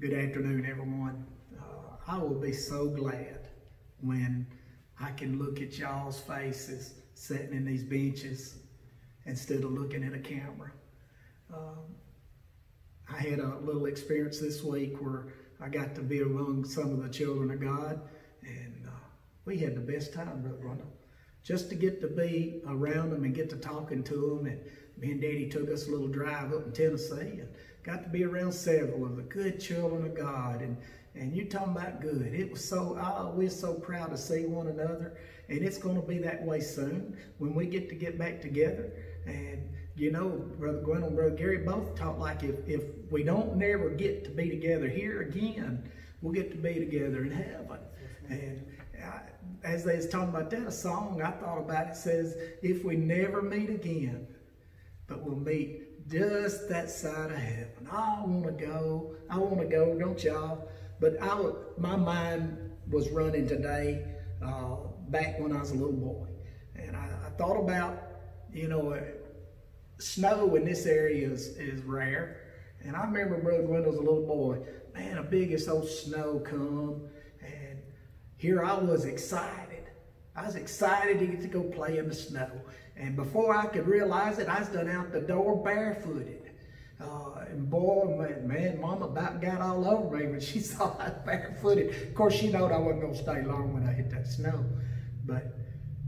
Good afternoon, everyone. Uh, I will be so glad when I can look at y'all's faces sitting in these benches instead of looking at a camera. Um, I had a little experience this week where I got to be among some of the children of God, and uh, we had the best time, Brother. Just to get to be around them and get to talking to them, and me and Daddy took us a little drive up in Tennessee, and got to be around several of the good children of God. And, and you talking about good. It was so, oh, we're so proud to see one another. And it's going to be that way soon when we get to get back together. And, you know, Brother Gwen and Brother Gary both talk like if, if we don't never get to be together here again, we'll get to be together in heaven. And I, as they was talking about that, a song I thought about it says, if we never meet again, but we'll meet just that side of heaven. I want to go. I want to go, don't y'all? But I, my mind was running today uh, back when I was a little boy. And I, I thought about, you know, uh, snow in this area is, is rare. And I remember Brother Gwendol's a little boy. Man, the biggest old snow come. And here I was excited. I was excited to get to go play in the snow. And before I could realize it, I was done out the door barefooted. Uh, and boy, man, man, Mama about got all over me when she saw I was barefooted. Of course, she knowed I wasn't going to stay long when I hit that snow. But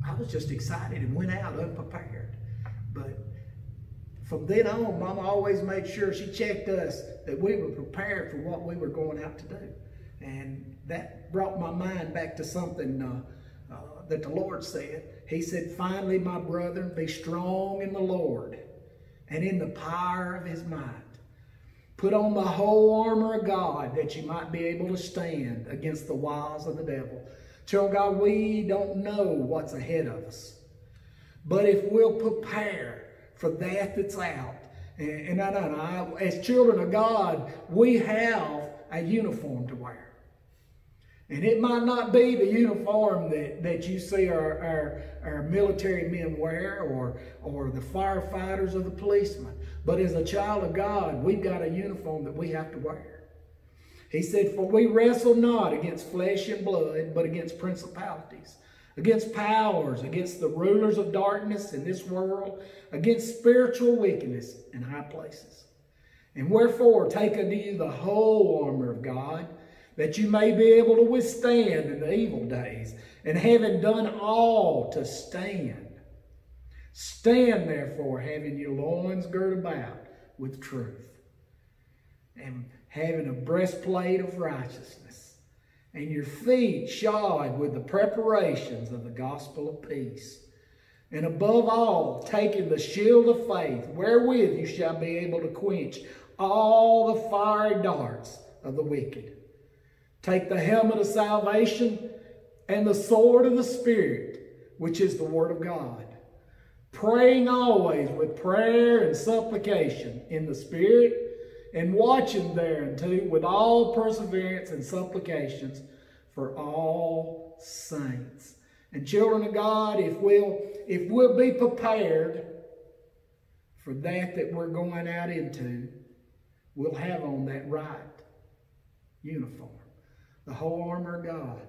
I was just excited and went out unprepared. But from then on, Mama always made sure she checked us that we were prepared for what we were going out to do. And that brought my mind back to something uh, uh, that the Lord said. He said, Finally, my brethren, be strong in the Lord and in the power of his might. Put on the whole armor of God that you might be able to stand against the wiles of the devil. Tell God, we don't know what's ahead of us. But if we'll prepare for that that's out, and, and I, I, as children of God, we have a uniform to wear. And it might not be the uniform that, that you see our, our, our military men wear or, or the firefighters or the policemen. But as a child of God, we've got a uniform that we have to wear. He said, For we wrestle not against flesh and blood, but against principalities, against powers, against the rulers of darkness in this world, against spiritual wickedness in high places. And wherefore, take unto you the whole armor of God, that you may be able to withstand in the evil days, and having done all to stand. Stand therefore, having your loins girt about with truth, and having a breastplate of righteousness, and your feet shod with the preparations of the gospel of peace. And above all, taking the shield of faith, wherewith you shall be able to quench all the fiery darts of the wicked Take the helmet of salvation and the sword of the Spirit, which is the Word of God. Praying always with prayer and supplication in the Spirit, and watching thereunto with all perseverance and supplications for all saints. And children of God, if we'll, if we'll be prepared for that that we're going out into, we'll have on that right uniform the whole armor of God.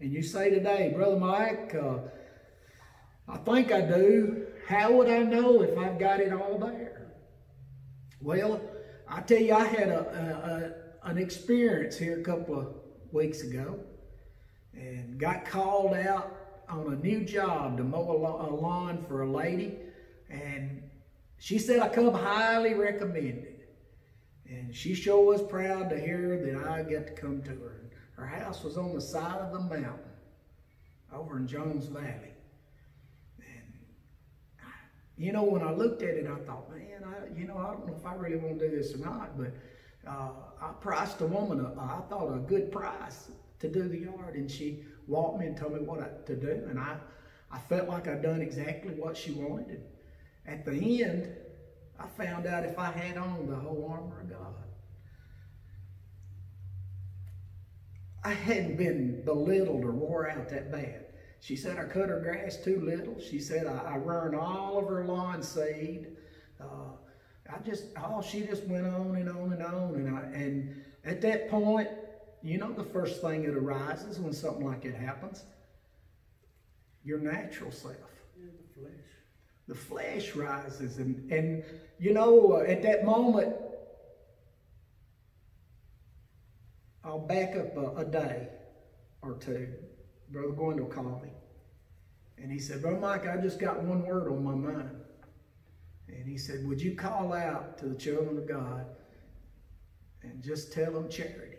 And you say today, Brother Mike, uh, I think I do. How would I know if I've got it all there? Well, I tell you, I had a, a, a, an experience here a couple of weeks ago and got called out on a new job to mow a lawn for a lady. And she said I come highly recommended. And she sure was proud to hear that I get to come to her. Her house was on the side of the mountain over in Jones Valley. And, you know, when I looked at it, I thought, man, I, you know, I don't know if I really want to do this or not, but uh, I priced the woman, a, I thought, a good price to do the yard. And she walked me and told me what I, to do. And I, I felt like I'd done exactly what she wanted. And at the end, I found out if I had on the whole armor of God, I hadn't been belittled or wore out that bad. She said I cut her grass too little. She said I, I run all of her lawn seed. Uh, I just, oh, she just went on and on and on. And, I, and at that point, you know the first thing that arises when something like it happens? Your natural self. Yeah, the flesh. The flesh rises. And, and you know, uh, at that moment, I'll back up a, a day or two. Brother Gwendol called me. And he said, Brother Mike, I just got one word on my mind. And he said, Would you call out to the children of God and just tell them charity?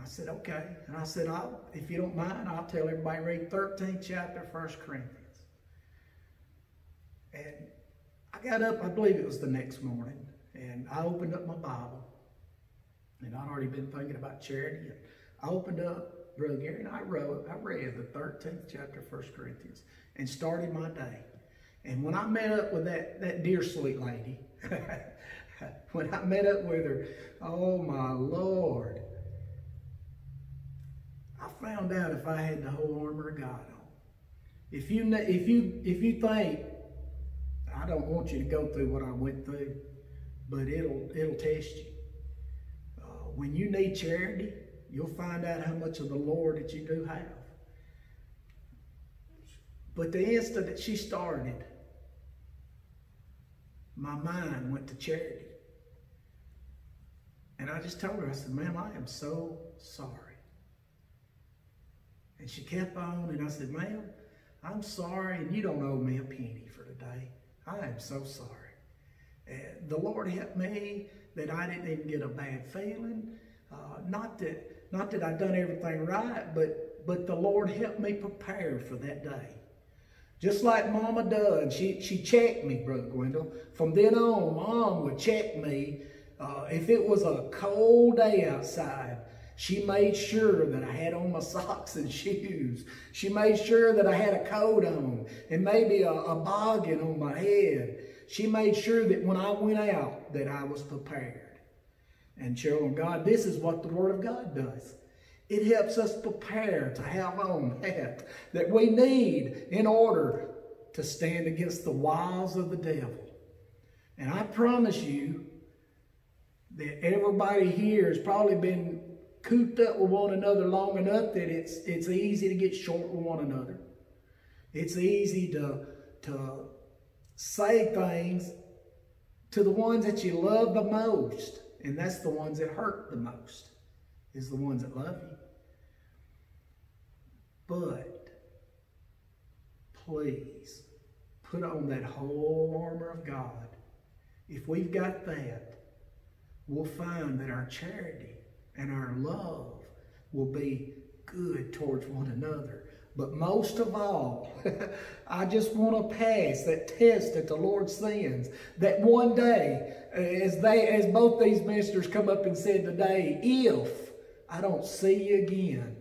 I said, okay. And I said, I'll, if you don't mind, I'll tell everybody read 13th chapter, 1 Corinthians. And I got up, I believe it was the next morning, and I opened up my Bible. And I'd already been thinking about charity. And I opened up, Brother Gary, and I wrote, I read the 13th chapter, 1 Corinthians, and started my day. And when I met up with that, that dear sweet lady, when I met up with her, oh my Lord, I found out if I had the whole armor of God on. If you if you if you think I don't want you to go through what I went through, but it'll it'll test you. Uh, when you need charity, you'll find out how much of the Lord that you do have. But the instant that she started, my mind went to charity. And I just told her, I said, ma'am, I am so sorry. And she kept on, and I said, ma'am, I'm sorry, and you don't owe me a penny for today. I am so sorry. And the Lord helped me that I didn't even get a bad feeling. Uh, not that not that I'd done everything right, but but the Lord helped me prepare for that day. Just like Mama done, she she checked me, Brother Gwendol. From then on, Mom would check me uh, if it was a cold day outside. She made sure that I had on my socks and shoes. She made sure that I had a coat on and maybe a, a boggin on my head. She made sure that when I went out that I was prepared. And children God, this is what the Word of God does. It helps us prepare to have on that that we need in order to stand against the wiles of the devil. And I promise you that everybody here has probably been cooped up with one another long enough that it's it's easy to get short with one another. It's easy to to say things to the ones that you love the most, and that's the ones that hurt the most, is the ones that love you. But please put on that whole armor of God. If we've got that, we'll find that our charity and our love will be good towards one another. But most of all, I just want to pass that test that the Lord sends. That one day, as they, as both these ministers come up and said today, if I don't see you again,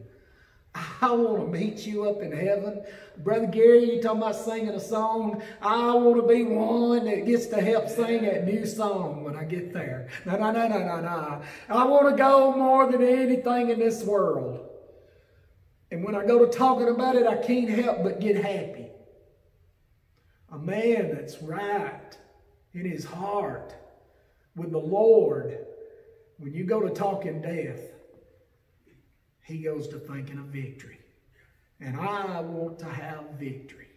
I want to meet you up in heaven. Brother Gary, you talking about singing a song? I want to be one that gets to help sing that new song when I get there. No, no, no, no, no, no. I want to go more than anything in this world. When I go to talking about it, I can't help but get happy. A man that's right in his heart with the Lord, when you go to talking death, he goes to thinking of victory. And I want to have victory.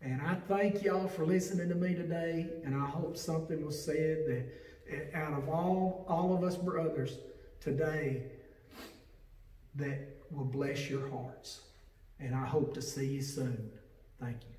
And I thank y'all for listening to me today. And I hope something was said that eh, out of all, all of us brothers today that will bless your hearts. And I hope to see you soon. Thank you.